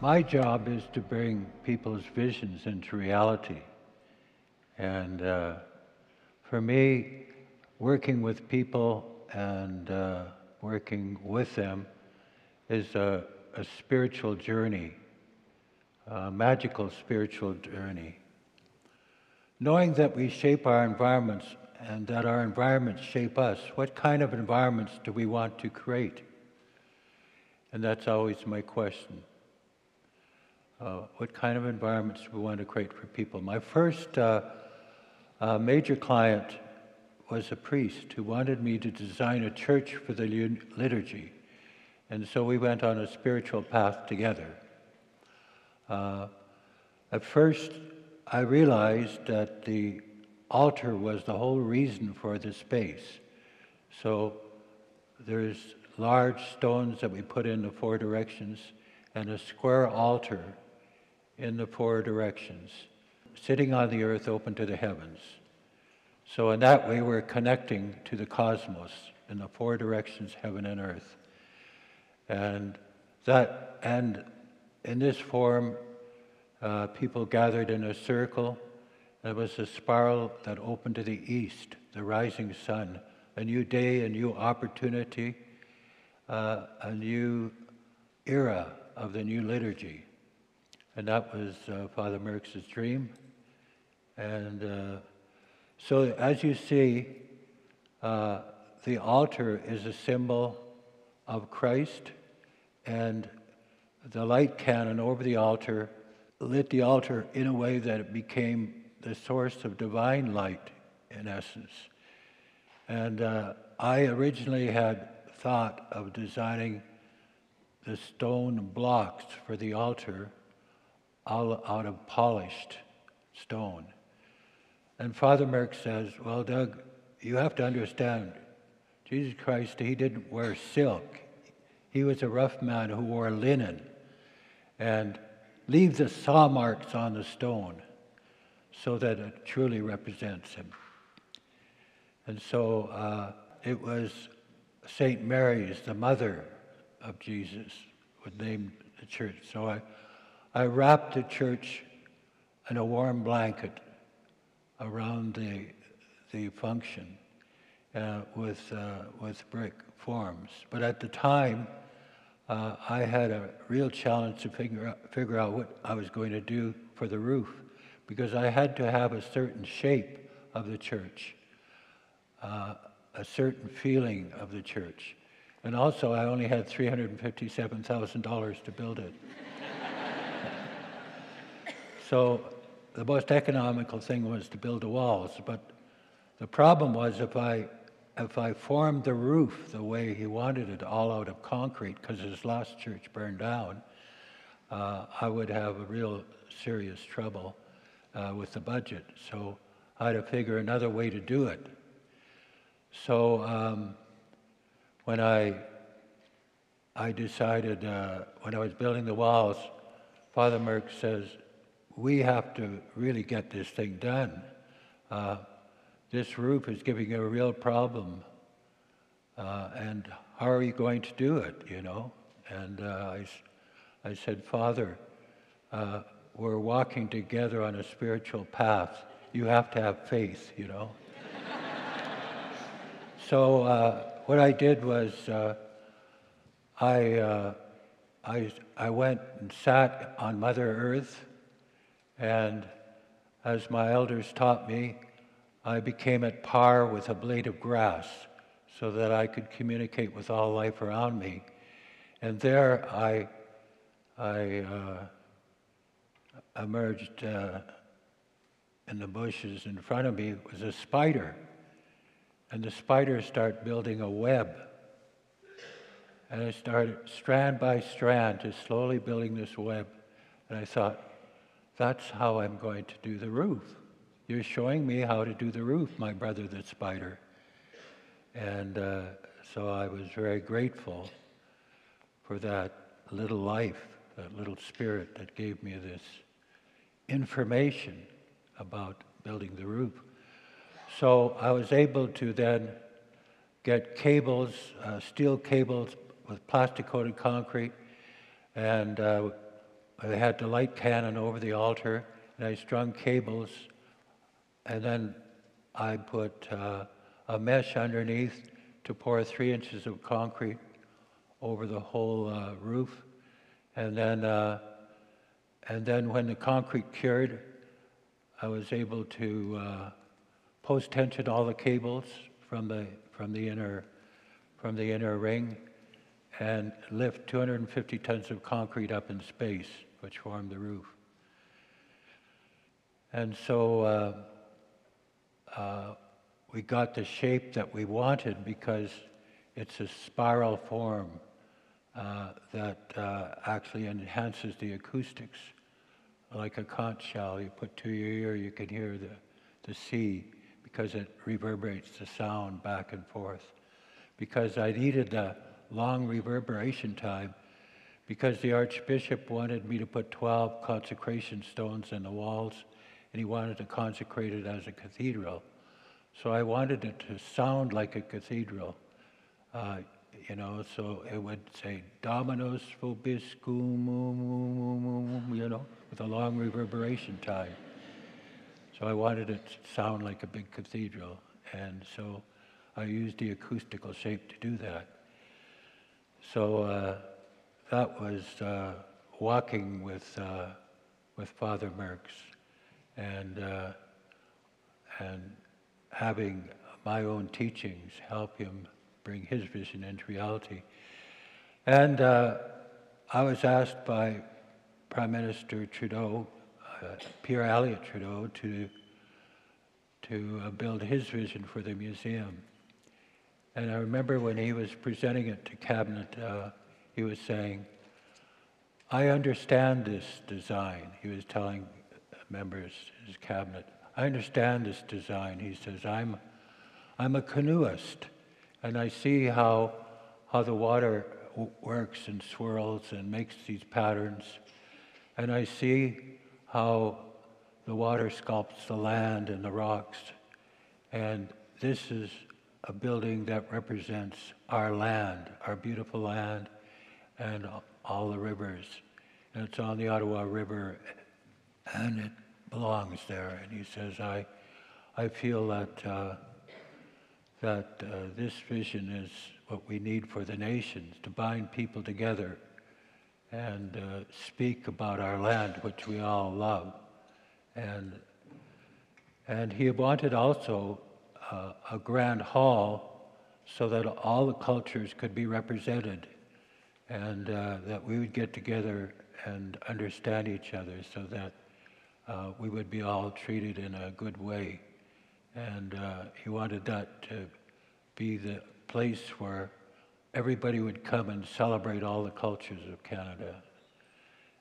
my job is to bring people's visions into reality. And uh, for me, working with people and uh, working with them is a, a spiritual journey, a magical spiritual journey. Knowing that we shape our environments and that our environments shape us, what kind of environments do we want to create? And that's always my question. Uh, what kind of environments we want to create for people? My first uh, uh, major client was a priest who wanted me to design a church for the liturgy. And so we went on a spiritual path together. Uh, at first, I realized that the altar was the whole reason for the space. So there's large stones that we put in the four directions and a square altar in the four directions, sitting on the earth open to the heavens. So in that way, we're connecting to the cosmos in the four directions, heaven and earth. And that, and in this form, uh, people gathered in a circle there was a spiral that opened to the east, the rising sun, a new day, a new opportunity, uh, a new era of the new liturgy. And that was uh, Father Merx's dream. And uh, so, as you see, uh, the altar is a symbol of Christ, and the light cannon over the altar lit the altar in a way that it became the source of divine light, in essence. And uh, I originally had thought of designing the stone blocks for the altar all out of polished stone. And Father Merx says, Well, Doug, you have to understand, Jesus Christ, he didn't wear silk. He was a rough man who wore linen. And leave the saw marks on the stone so that it truly represents him. And so uh, it was St. Mary's, the mother of Jesus, would name the church. So I, I wrapped the church in a warm blanket around the, the function uh, with, uh, with brick forms. But at the time, uh, I had a real challenge to figure out, figure out what I was going to do for the roof because I had to have a certain shape of the church, uh, a certain feeling of the church. And also, I only had $357,000 to build it. So, the most economical thing was to build the walls. But the problem was if I, if I formed the roof the way he wanted it, all out of concrete, because his last church burned down, uh, I would have a real serious trouble uh, with the budget. So I had to figure another way to do it. So um, when I I decided uh, when I was building the walls, Father Merx says we have to really get this thing done. Uh, this roof is giving a real problem, uh, and how are you going to do it? You know, and uh, I I said, Father uh, we're walking together on a spiritual path, you have to have faith, you know. so uh, what I did was I, I, I went and sat on Mother Earth, and as my elders taught me, I became at par with a blade of grass so that I could communicate with all life around me. And there I, I uh, emerged uh, in the bushes in front of me was a spider. And the spider started building a web. And I started strand by strand to slowly building this web. And I thought, that's how I'm going to do the roof. You're showing me how to do the roof, my brother the spider. And uh, so I was very grateful for that little life, that little spirit that gave me this information about building the roof. So I was able to then get cables, uh, steel cables with plastic coated concrete, and uh, I had the light cannon over the altar, and I strung cables, and then I put uh, a mesh underneath to pour three inches of concrete over the whole uh, roof, and then uh, and then when the concrete cured, I was able to uh, post tension all the cables from the from the inner from the inner ring and lift 250 tons of concrete up in space, which formed the roof. And so uh, uh, we got the shape that we wanted because it's a spiral form uh, that uh, actually enhances the acoustics. Like a conch shell, you put to your ear, you can hear the, the sea because it reverberates the sound back and forth. Because I needed the long reverberation time because the Archbishop wanted me to put 12 consecration stones in the walls and he wanted to consecrate it as a cathedral. So I wanted it to sound like a cathedral. Uh, you know, so it would say Dominus vobiscum, you know, with a long reverberation time. So I wanted it to sound like a big cathedral, and so I used the acoustical shape to do that. So uh, that was uh, walking with uh, with Father Merx, and uh, and having my own teachings help him bring his vision into reality. And uh, I was asked by Prime Minister Trudeau, uh, Pierre Elliott Trudeau, to, to uh, build his vision for the museum. And I remember when he was presenting it to Cabinet, uh, he was saying, I understand this design. He was telling members, his cabinet, I understand this design. He says, I'm, I'm a canoeist and I see how, how the water works and swirls and makes these patterns. And I see how the water sculpts the land and the rocks. And this is a building that represents our land, our beautiful land, and all the rivers. And it's on the Ottawa River, and it belongs there. And he says, I, I feel that. Uh, that uh, this vision is what we need for the nations to bind people together and uh, speak about our land, which we all love. And, and he wanted also uh, a grand hall so that all the cultures could be represented and uh, that we would get together and understand each other so that uh, we would be all treated in a good way. And uh, he wanted that to be the place where everybody would come and celebrate all the cultures of Canada.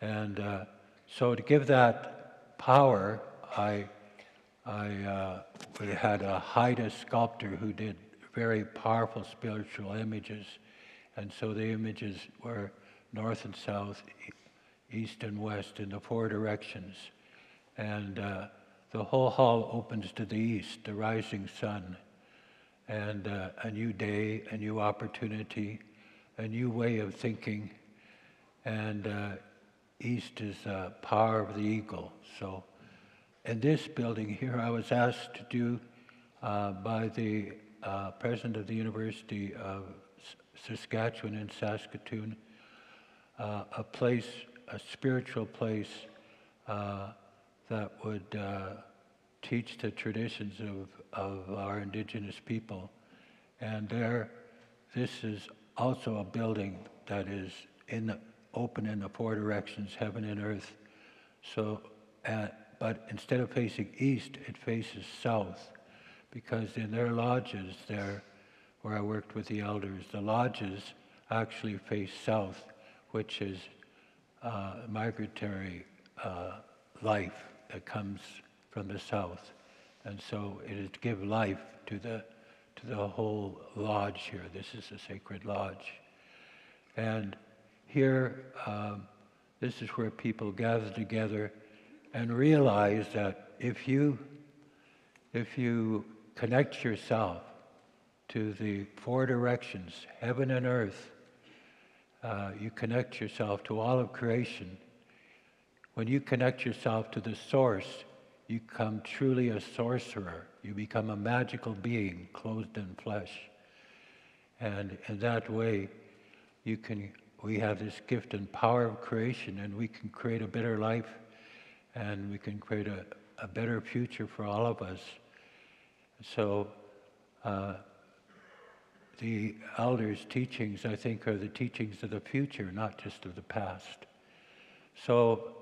And uh, so to give that power, I, I uh, we had a Haida sculptor who did very powerful spiritual images. And so the images were north and south, east and west in the four directions. And uh, the whole hall opens to the east, the rising sun, and uh, a new day, a new opportunity, a new way of thinking. And uh, east is uh, power of the eagle. So, in this building here, I was asked to do uh, by the uh, president of the University of Saskatchewan and Saskatoon uh, a place, a spiritual place that would uh, teach the traditions of, of our indigenous people. And there, this is also a building that is in the, open in the four directions, heaven and earth. So, uh, but instead of facing east, it faces south, because in their lodges there, where I worked with the elders, the lodges actually face south, which is uh, migratory uh, life that comes from the south. And so it is to give life to the, to the whole lodge here. This is a sacred lodge. And here, um, this is where people gather together and realize that if you, if you connect yourself to the four directions, heaven and earth, uh, you connect yourself to all of creation, When you connect yourself to the source, you become truly a sorcerer. You become a magical being clothed in flesh. And in that way, you can, we have this gift and power of creation, and we can create a better life, and we can create a, a better future for all of us. So, uh, the elders' teachings, I think, are the teachings of the future, not just of the past. So,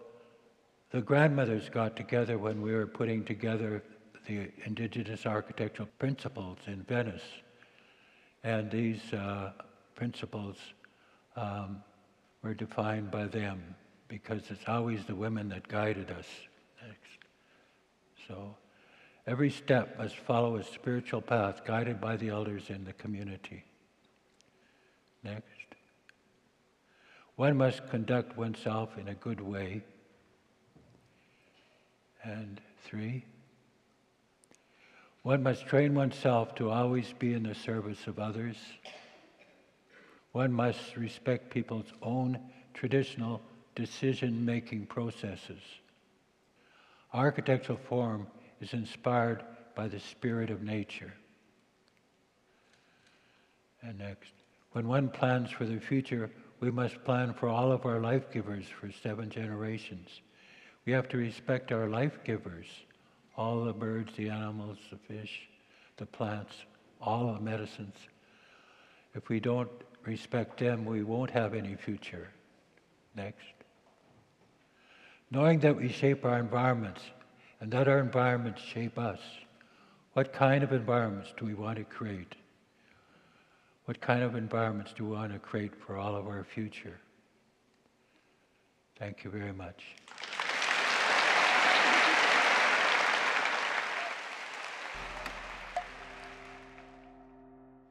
the grandmothers got together when we were putting together the indigenous architectural principles in Venice. And these uh, principles um, were defined by them because it's always the women that guided us next. So every step must follow a spiritual path guided by the elders in the community. Next. One must conduct oneself in a good way and three. One must train oneself to always be in the service of others. One must respect people's own traditional decision making processes. Architectural form is inspired by the spirit of nature. And next, when one plans for the future, we must plan for all of our life givers for seven generations. We have to respect our life givers, all the birds, the animals, the fish, the plants, all the medicines. If we don't respect them, we won't have any future. Next. Knowing that we shape our environments and that our environments shape us, what kind of environments do we want to create? What kind of environments do we want to create for all of our future? Thank you very much.